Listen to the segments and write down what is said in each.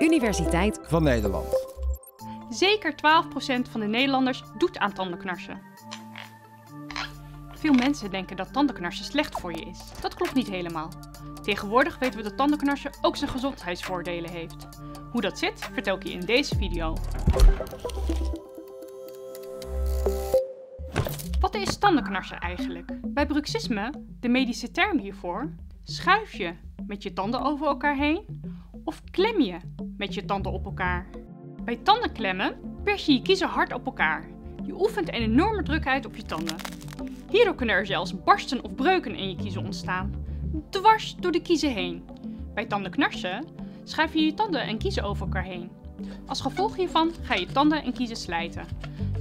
Universiteit van Nederland. Zeker 12% van de Nederlanders doet aan tandenknarsen. Veel mensen denken dat tandenknarsen slecht voor je is. Dat klopt niet helemaal. Tegenwoordig weten we dat tandenknarsen ook zijn gezondheidsvoordelen heeft. Hoe dat zit, vertel ik je in deze video. Wat is tandenknarsen eigenlijk? Bij bruxisme, de medische term hiervoor, schuif je met je tanden over elkaar heen of klem je met je tanden op elkaar. Bij tandenklemmen pers je je kiezen hard op elkaar. Je oefent een enorme druk uit op je tanden. Hierdoor kunnen er zelfs barsten of breuken in je kiezen ontstaan, dwars door de kiezen heen. Bij tandenknarsen schuif je je tanden en kiezen over elkaar heen. Als gevolg hiervan ga je tanden en kiezen slijten.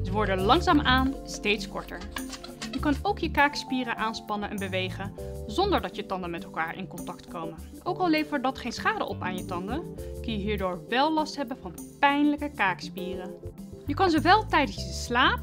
Ze worden langzaamaan steeds korter. Je kan ook je kaakspieren aanspannen en bewegen zonder dat je tanden met elkaar in contact komen. Ook al levert dat geen schade op aan je tanden, kun je hierdoor wel last hebben van pijnlijke kaakspieren. Je kan zowel tijdens je slaap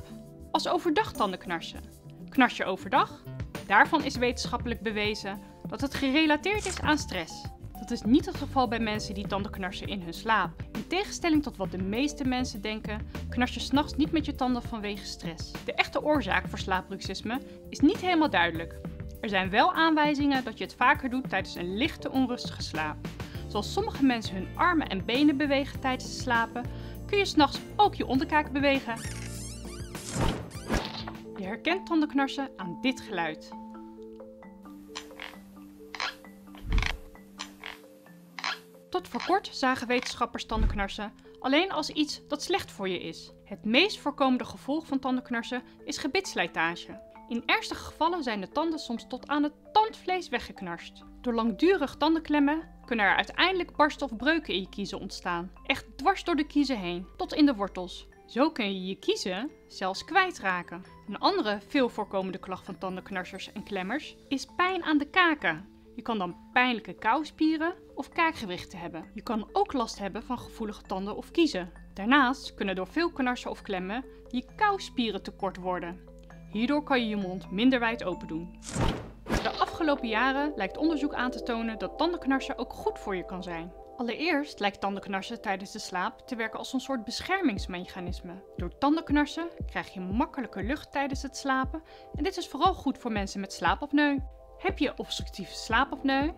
als overdag tanden knarsen. Knars je overdag? Daarvan is wetenschappelijk bewezen dat het gerelateerd is aan stress. Dat is niet het geval bij mensen die tanden knarsen in hun slaap. In tegenstelling tot wat de meeste mensen denken, knars je s'nachts niet met je tanden vanwege stress. De echte oorzaak voor slaapbruxisme is niet helemaal duidelijk. Er zijn wel aanwijzingen dat je het vaker doet tijdens een lichte onrustige slaap. Zoals sommige mensen hun armen en benen bewegen tijdens het slapen, kun je s'nachts ook je onderkaak bewegen. Je herkent tandenknarsen aan dit geluid. Tot voor kort zagen wetenschappers tandenknarsen alleen als iets dat slecht voor je is. Het meest voorkomende gevolg van tandenknarsen is gebitslijtage. In ernstige gevallen zijn de tanden soms tot aan het tandvlees weggeknarst. Door langdurig tandenklemmen kunnen er uiteindelijk barsten of breuken in je kiezen ontstaan. Echt dwars door de kiezen heen, tot in de wortels. Zo kun je je kiezen zelfs kwijtraken. Een andere veel voorkomende klacht van tandenknarsers en klemmers is pijn aan de kaken. Je kan dan pijnlijke kauwspieren of kaakgewrichten hebben. Je kan ook last hebben van gevoelige tanden of kiezen. Daarnaast kunnen door veel knarsen of klemmen je kauwspieren tekort worden. Hierdoor kan je je mond minder wijd open doen. De afgelopen jaren lijkt onderzoek aan te tonen dat tandenknarsen ook goed voor je kan zijn. Allereerst lijkt tandenknarsen tijdens de slaap te werken als een soort beschermingsmechanisme. Door tandenknarsen krijg je makkelijker lucht tijdens het slapen en dit is vooral goed voor mensen met slaapapneu. Heb je obstructieve slaapapneu?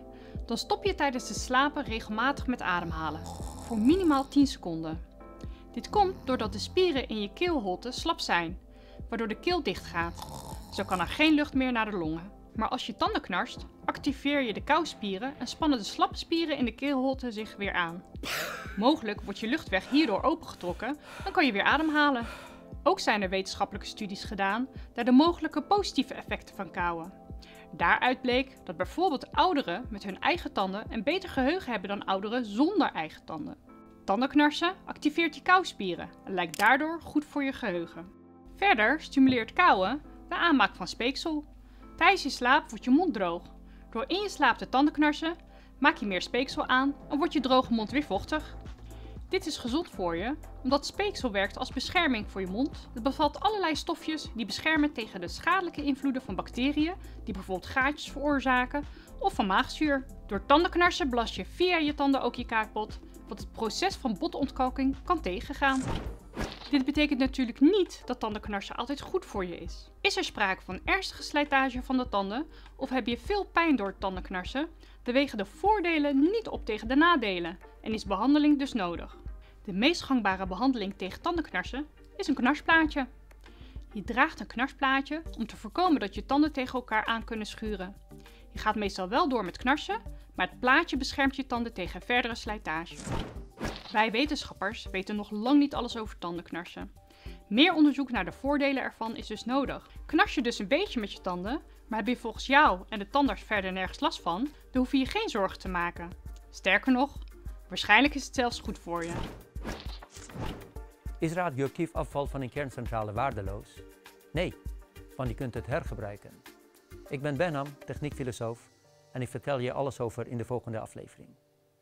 Dan stop je tijdens het slapen regelmatig met ademhalen, voor minimaal 10 seconden. Dit komt doordat de spieren in je keelholte slap zijn, waardoor de keel dicht gaat. Zo kan er geen lucht meer naar de longen. Maar als je tanden knarst, activeer je de kauwspieren en spannen de slappe spieren in de keelholte zich weer aan. Mogelijk wordt je luchtweg hierdoor opengetrokken en kan je weer ademhalen. Ook zijn er wetenschappelijke studies gedaan naar de mogelijke positieve effecten van kauwen. Daaruit bleek dat bijvoorbeeld ouderen met hun eigen tanden een beter geheugen hebben dan ouderen zonder eigen tanden. Tandenknarsen activeert je kauwspieren en lijkt daardoor goed voor je geheugen. Verder stimuleert kauwen de aanmaak van speeksel. Tijdens je slaap wordt je mond droog. Door in je slaap te tandenknarsen maak je meer speeksel aan en wordt je droge mond weer vochtig. Dit is gezond voor je, omdat speeksel werkt als bescherming voor je mond. Het bevat allerlei stofjes die beschermen tegen de schadelijke invloeden van bacteriën, die bijvoorbeeld gaatjes veroorzaken, of van maagzuur. Door tandenknarsen belast je via je tanden ook je kaakbot, wat het proces van botontkalking kan tegengaan. Dit betekent natuurlijk niet dat tandenknarsen altijd goed voor je is. Is er sprake van ernstige slijtage van de tanden of heb je veel pijn door tandenknarsen, dan wegen de voordelen niet op tegen de nadelen en is behandeling dus nodig. De meest gangbare behandeling tegen tandenknarsen is een knarsplaatje. Je draagt een knarsplaatje om te voorkomen dat je tanden tegen elkaar aan kunnen schuren. Je gaat meestal wel door met knarsen, maar het plaatje beschermt je tanden tegen verdere slijtage. Wij wetenschappers weten nog lang niet alles over tandenknarsen. Meer onderzoek naar de voordelen ervan is dus nodig. Knars je dus een beetje met je tanden, maar heb je volgens jou en de tandarts verder nergens last van, dan hoef je je geen zorgen te maken. Sterker nog, waarschijnlijk is het zelfs goed voor je. Is radioactief afval van een kerncentrale waardeloos? Nee, want je kunt het hergebruiken. Ik ben Benham, techniekfilosoof, en ik vertel je alles over in de volgende aflevering.